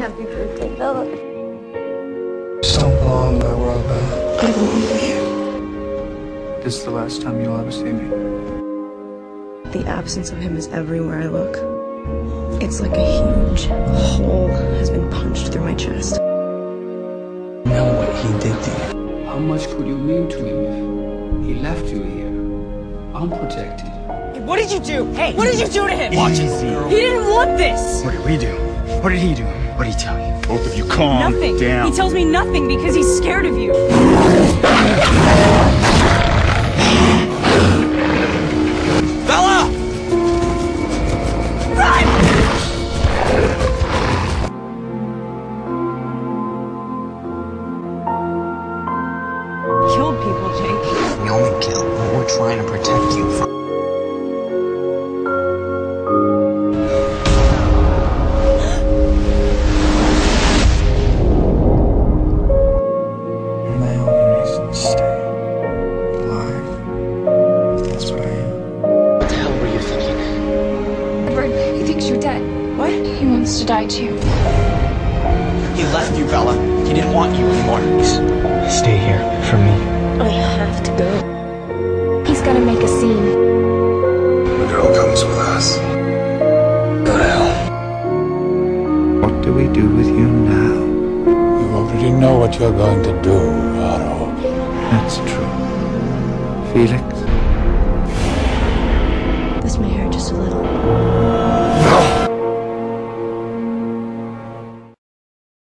Happy birthday, Bella. Just don't belong in my world, Bella. I belong here. This is the last time you'll ever see me. The absence of him is everywhere I look. It's like a huge hole has been punched through my chest. You know what he did to you. How much could you mean to him if he left you here, unprotected? What did you do? Hey, what did you do to him? Watch it, Z. He didn't want this. What did we do? What did he do? What did he tell you? Both of you calm Nothing. down. He tells me nothing because he's scared of you. Bella! Killed people, Jake. We only kill what we're trying to protect you What? He wants to die too. He left you, Bella. He didn't want you anymore. Stay here for me. I have to go. He's gonna make a scene. The girl comes with us. Go to hell. What do we do with you now? You already know what you're going to do, Aro. That's true. Felix? This may hurt just a little.